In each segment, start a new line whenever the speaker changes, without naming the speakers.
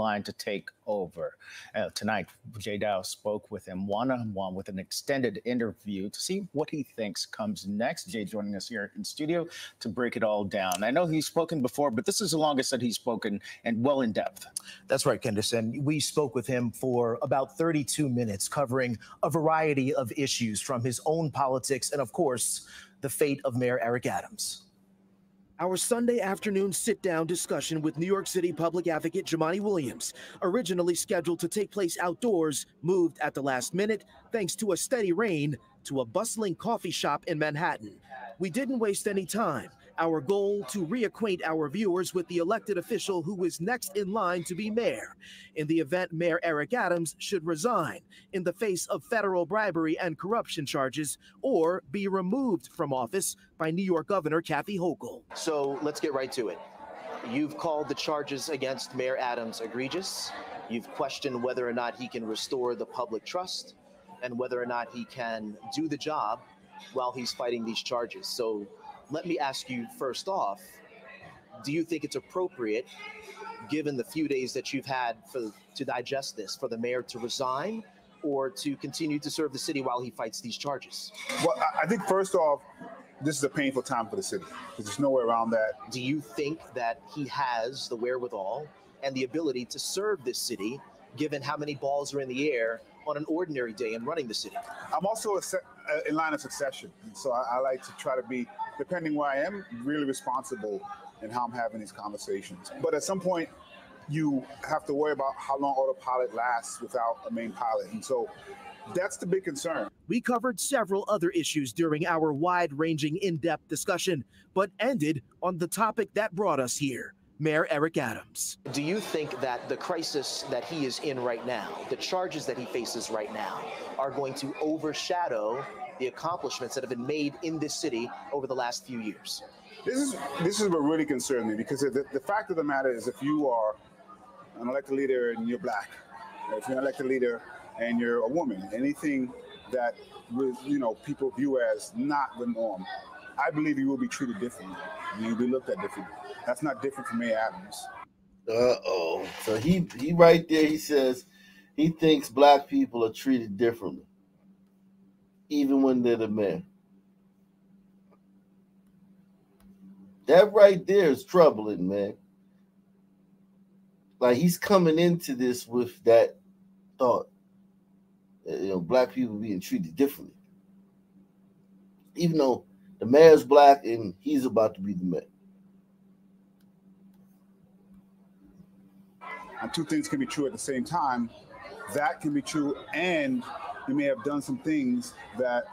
line to take over. Uh, tonight, Jay Dow spoke with him one on one with an extended interview to see what he thinks comes next. Jay joining us here in studio to break it all down. I know he's spoken before, but this is the longest that he's spoken and well in depth.
That's right, Kenderson. We spoke with him for about 32 minutes, covering a variety of issues from his own politics and, of course, the fate of Mayor Eric Adams.
Our Sunday afternoon sit down discussion with New York City Public Advocate Jumaane Williams, originally scheduled to take place outdoors, moved at the last minute thanks to a steady rain to a bustling coffee shop in Manhattan. We didn't waste any time. Our goal to reacquaint our viewers with the elected official who is next in line to be mayor in the event Mayor Eric Adams should resign in the face of federal bribery and corruption charges or be removed from office by New York Governor Kathy Hochul.
So let's get right to it. You've called the charges against Mayor Adams egregious. You've questioned whether or not he can restore the public trust and whether or not he can do the job while he's fighting these charges. So let me ask you first off do you think it's appropriate given the few days that you've had for to digest this for the mayor to resign or to continue to serve the city while he fights these charges?
Well i think first off this is a painful time for the city because there's no way around that.
Do you think that he has the wherewithal and the ability to serve this city given how many balls are in the air on an ordinary day in running the city?
I'm also a, uh, in line of succession so I, I like to try to be depending where I am, really responsible in how I'm having these conversations. But at some point, you have to worry about how long autopilot lasts without a main pilot. And so that's the big concern.
We covered several other issues during our wide ranging, in depth discussion, but ended on the topic that brought us here. Mayor Eric Adams.
Do you think that the crisis that he is in right now, the charges that he faces right now, are going to overshadow the accomplishments that have been made in this city over the last few years.
This is this is what really concerns me because the, the fact of the matter is, if you are an elected leader and you're black, if you're an elected leader and you're a woman, anything that you know people view as not the norm, I believe you will be treated differently. You'll be looked at differently. That's not different from Mayor Adams.
Uh oh. So he he right there. He says he thinks black people are treated differently even when they're the man. That right there is troubling, man. Like he's coming into this with that thought. You know, black people being treated differently. Even though the mayor's black and he's about to be the mayor.
And two things can be true at the same time. That can be true and he may have done some things that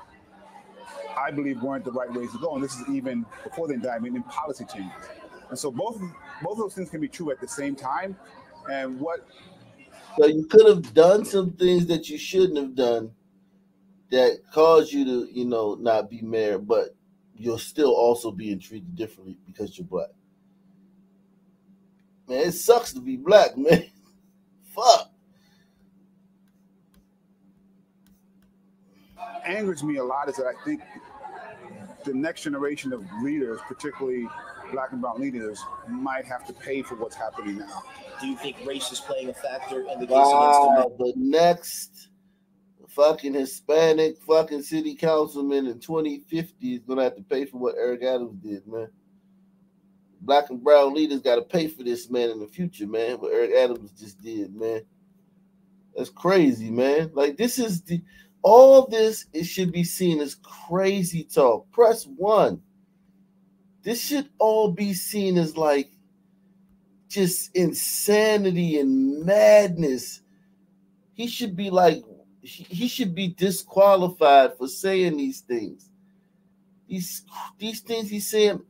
I believe weren't the right ways to go. And this is even before the indictment in policy changes. And so both both of those things can be true at the same time. And what
so you could have done some things that you shouldn't have done that caused you to, you know, not be married, but you're still also being treated differently because you're black. Man, it sucks to be black, man. Fuck.
angers me a lot is that I think the next generation of leaders, particularly black and brown leaders, might have to pay for what's happening now.
Do you think race is playing a factor in the case
wow,
against
the, the next fucking Hispanic fucking city councilman in 2050 is gonna have to pay for what Eric Adams did, man. Black and brown leaders got to pay for this, man, in the future, man. What Eric Adams just did, man. That's crazy, man. Like this is the all this it should be seen as crazy talk. Press one. This should all be seen as like just insanity and madness. He should be like he should be disqualified for saying these things. These these things he's saying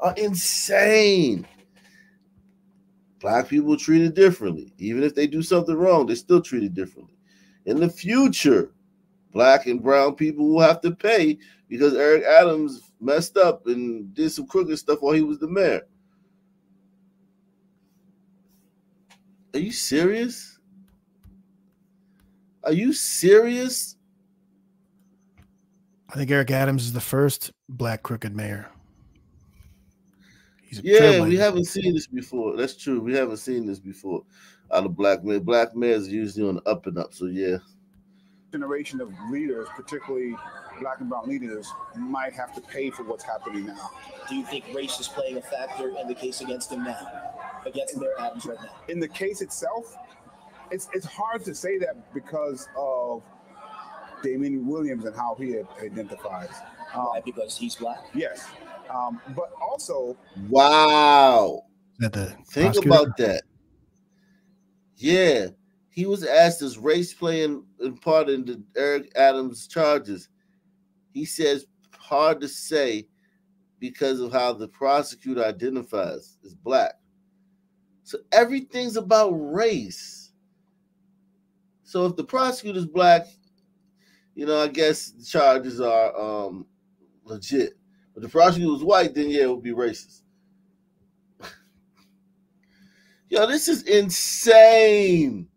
are insane. Black people treated differently. Even if they do something wrong, they're still treated differently. In the future, black and brown people will have to pay because Eric Adams messed up and did some crooked stuff while he was the mayor. Are you serious? Are you serious?
I think Eric Adams is the first black crooked mayor.
yeah, we haven't seen this before. That's true. We haven't seen this before. out of black men. Black men is usually on the up and up. So yeah.
Generation of leaders, particularly black and brown leaders, might have to pay for what's happening now.
Do you think race is playing a factor in the case against him now, against Mayor Adams right now?
In the case itself, it's it's hard to say that because of Damian Williams and how he identifies.
Um, Why? Because he's black.
Yes, um, but also.
Wow.
The
Think about that. Yeah, he was asked does race playing in, in part in the Eric Adams charges. He says hard to say because of how the prosecutor identifies as black. So everything's about race. So if the prosecutor's black, you know, I guess the charges are um legit. But the prosecutor was white, then yeah, it would be racist. Yo, this is insane.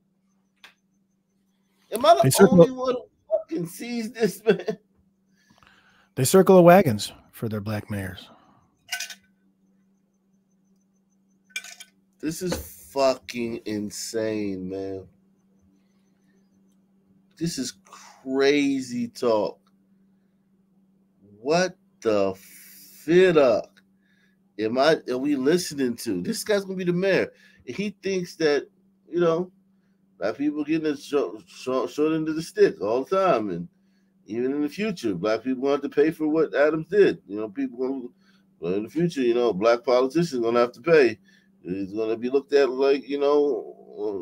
Am I the circle, only one who fucking sees this, man?
They circle the wagons for their black mayors.
This is fucking insane, man. This is crazy talk. What the fit up am I are we listening to? This guy's gonna be the mayor. he thinks that, you know, black people getting short, short, short into the stick all the time. And even in the future, black people want to pay for what Adams did. You know, people well, in the future, you know, black politicians gonna have to pay. It's gonna be looked at like, you know,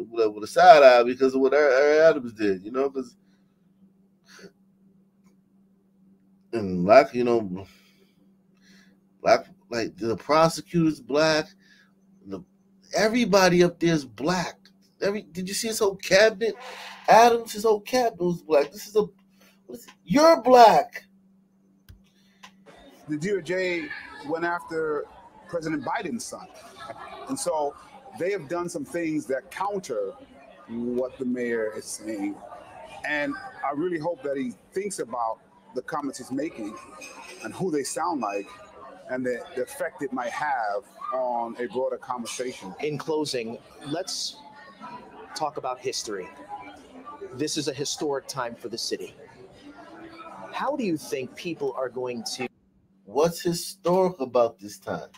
with a side eye because of what Eric Adams did, you know, because and black, you know, black like the prosecutor's black, the everybody up there is black. Every did you see his whole cabinet? Adams, his whole cabinet was black. This is a you're black.
The DOJ went after President Biden's son. And so they have done some things that counter what the mayor is saying. And I really hope that he thinks about the comments he's making and who they sound like and the, the effect it might have on a broader conversation.
In closing, let's talk about history. This is a historic time for the city. How do you think people are going to?
What's historic about this time?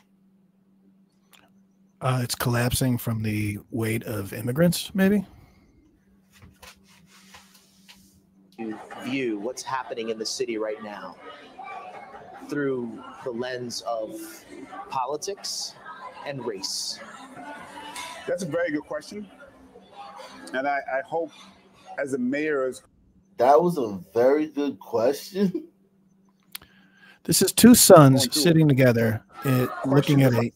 Uh, it's collapsing from the weight of immigrants, maybe.
view what's happening in the city right now through the lens of politics and race?
That's a very good question. And I, I hope as a mayor
that was a very good question.
This is two sons sitting together, uh, looking at a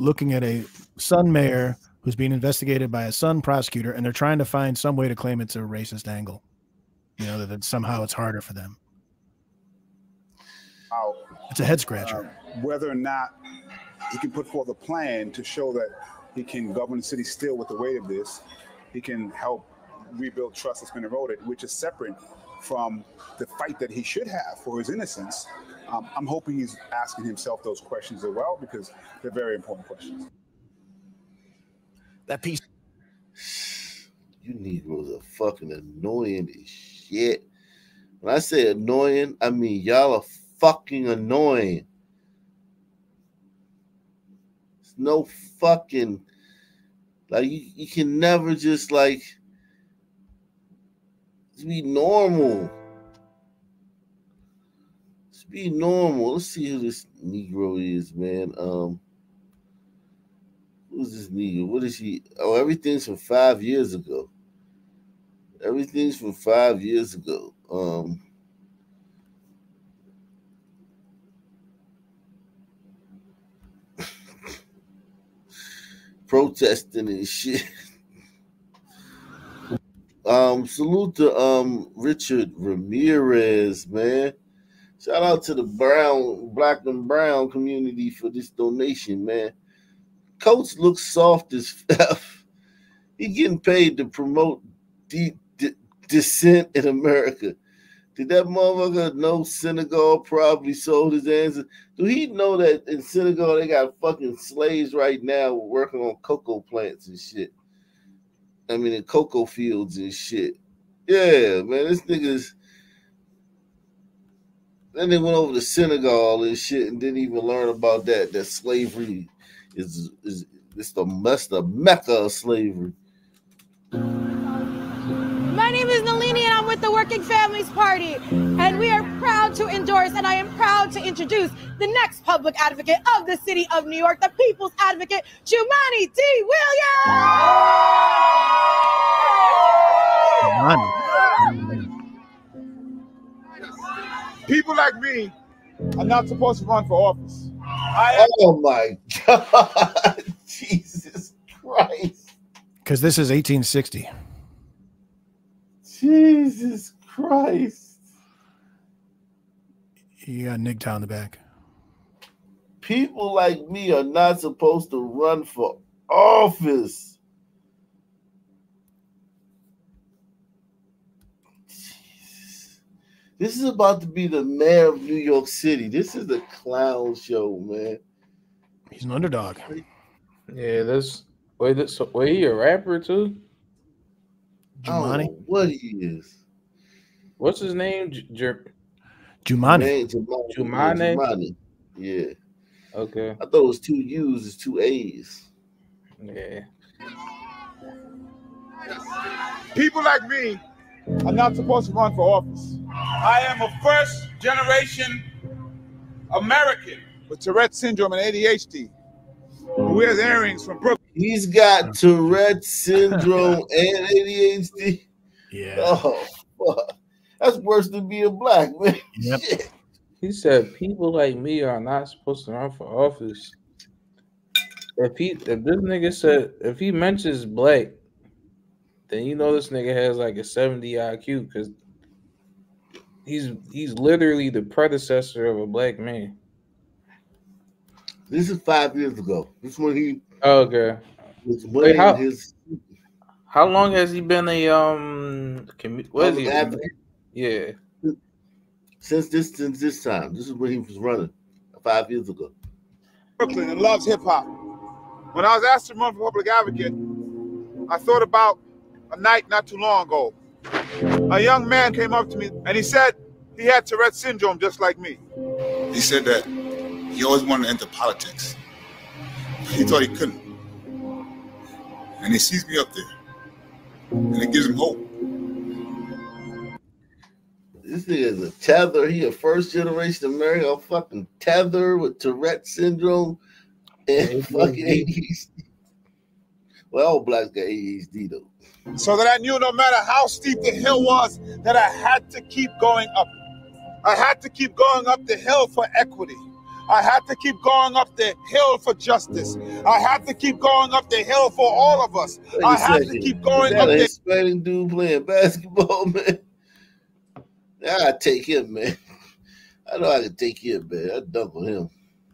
looking at a son mayor who's being investigated by a son prosecutor, and they're trying to find some way to claim it's a racist angle. You know that somehow it's harder for them. it's a head scratcher.
Uh, whether or not he can put forth a plan to show that he can govern the city still with the weight of this, he can help rebuild trust that's been eroded, which is separate from the fight that he should have for his innocence. Um, I'm hoping he's asking himself those questions as well because they're very important questions.
That piece.
You Negroes are fucking annoying as shit. When I say annoying, I mean y'all are fucking annoying. It's no fucking like you, you can never just like be normal. Be normal. Let's see who this Negro is, man. Um, who's this Negro? What is he? Oh, everything's from five years ago. Everything's from five years ago. Um, protesting and shit. Um, salute to um Richard Ramirez, man. Shout out to the brown, black and brown community for this donation, man. Coach looks soft as f. He getting paid to promote de- de- dissent in America. Did that motherfucker know Senegal probably sold his answer? Do he know that in Senegal they got fucking slaves right now working on cocoa plants and shit? I mean, in cocoa fields and shit. Yeah, man, this nigga's. Then they went over to Senegal and shit, and didn't even learn about that. That slavery is is it's the that's the mecca of slavery.
My name is Nalini and I'm with the Working Families Party. And we are proud to endorse and I am proud to introduce the next public advocate of the city of New York, the people's advocate, Jumaane D. Williams.
People like me are not supposed to run for office. I
oh my God. Jesus Christ.
Because this is 1860.
Jesus Christ.
You got Nigtown in the back.
People like me are not supposed to run for office. This is about to be the mayor of New York City. This is a clown show, man.
He's an underdog.
Yeah, this wait, this wait, he a rapper too?
Jumaane?
what he is.
What's his name? J- J-
Jumaane.
Jumaane.
Jumaane?
Jumaane. Yeah.
Okay.
I thought it was two U's, it's two A's.
Yeah.
People like me are not supposed to run for office. I am a first generation American with Tourette syndrome and ADHD who wears earrings from Brooklyn.
He's got Tourette syndrome and ADHD.
Yeah.
Oh, fuck. That's worse than being black, man.
Yep.
He said people like me are not supposed to run for office. If he if this nigga said if he mentions black, then you know this nigga has like a 70 IQ because he's he's literally the predecessor of a black man.
This is five years ago. This is when he
Okay.
was
Wait, how-
his
How long has he been a um commu- what is he?
advocate
Yeah.
since this since this time. This is when he was running five years ago.
Brooklyn and loves hip hop. When I was asked to run for public advocate, I thought about a night not too long ago. A young man came up to me and he said he had Tourette syndrome just like me. He said that he always wanted to enter politics. He thought he couldn't. And he sees me up there. And it gives him hope.
This nigga is a tether. He a first generation American, a fucking tether with Tourette syndrome and fucking ADHD. Well, all blacks got ADHD though.
so that I knew no matter how steep the hill was, that I had to keep going up. I had to keep going up the hill for equity. I had to keep going up the hill for justice. I had to keep going up the hill for all of us.
Wait
I had to keep going up the
Hispanic dude playing basketball, man. I take him, man. I know I can take him, man. I dunk on him.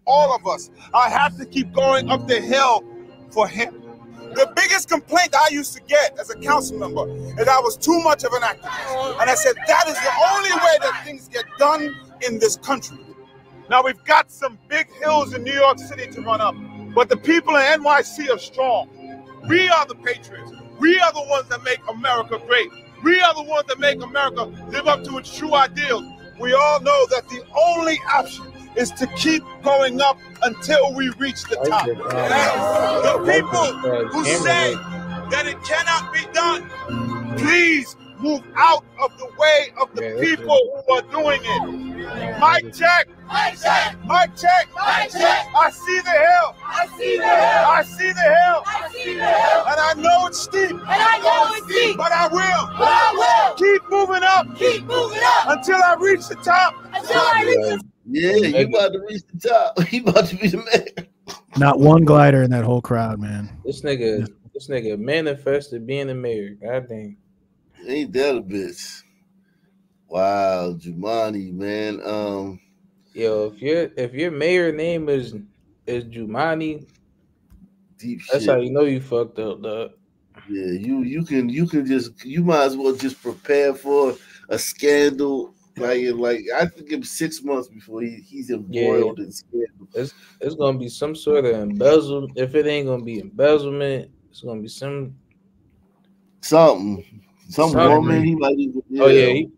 all of us. I have to keep going up the hill for him. The biggest complaint I used to get as a council member is I was too much of an activist. And I said, that is the only way that things get done in this country. Now, we've got some big hills in New York City to run up, but the people in NYC are strong. We are the patriots. We are the ones that make America great. We are the ones that make America live up to its true ideals. We all know that the only option is to keep going up until we reach the top. The people who say that it cannot be done, please move out of the way of the people who are doing it. Mic check. Mic check. Mic check. Mic check. I see the hill. I see the hill. I see the hill. I see the hill. And I know it's steep. And I know it's steep. But I will. But I will. Keep moving up. Keep moving up. Until I reach the top. Until I reach the
Yeah, you about to reach the top. He about to be the man.
Not one glider in that whole crowd, man.
This nigga, this nigga manifested being the mayor. God damn.
Ain't that a bitch? Wow, Jumaane, man. Um,
Yo, if your if your mayor name is is Jumaane,
deep
that's
shit.
how you know you fucked up, dog.
Yeah, you you can you can just you might as well just prepare for a scandal. Like like I think him six months before he, he's embroiled in scandal.
It's it's gonna be some sort of embezzlement. If it ain't gonna be embezzlement, it's gonna be some
something, some
Something.
woman. He might even.
Oh yeah, he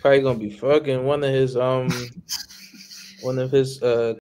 probably gonna be fucking one of his um one of his uh